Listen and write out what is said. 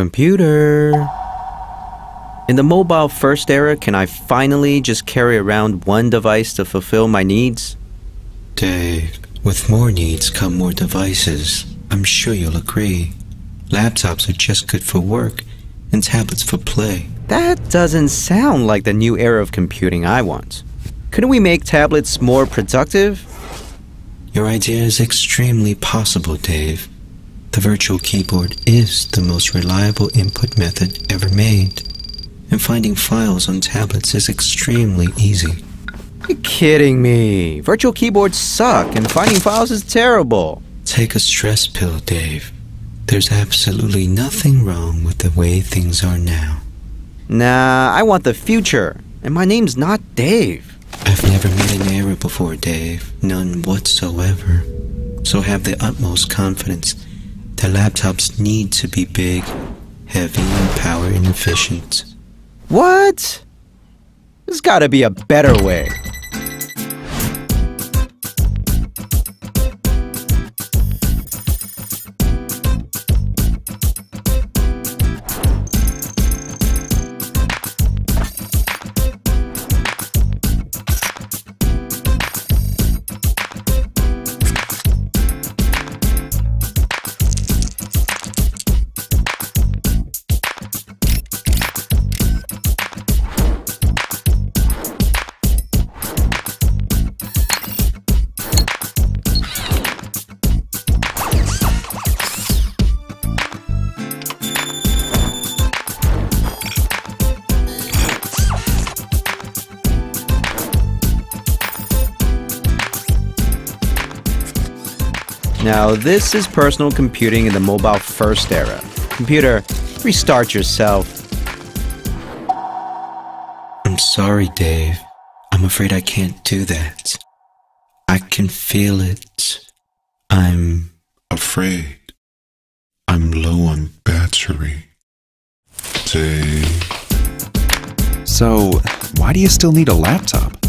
Computer. In the mobile first era, can I finally just carry around one device to fulfill my needs? Dave, with more needs come more devices. I'm sure you'll agree. Laptops are just good for work, and tablets for play. That doesn't sound like the new era of computing I want. Couldn't we make tablets more productive? Your idea is extremely possible, Dave. The virtual keyboard is the most reliable input method ever made, and finding files on tablets is extremely easy. You're kidding me. Virtual keyboards suck, and finding files is terrible. Take a stress pill, Dave. There's absolutely nothing wrong with the way things are now. Nah, I want the future, and my name's not Dave. I've never made an error before, Dave. None whatsoever. So have the utmost confidence that laptops need to be big, heavy, and power inefficient. What? There's gotta be a better way. Now, this is personal computing in the mobile first era. Computer, restart yourself. I'm sorry, Dave. I'm afraid I can't do that. I can feel it. I'm afraid. I'm low on battery. Dave. So, why do you still need a laptop?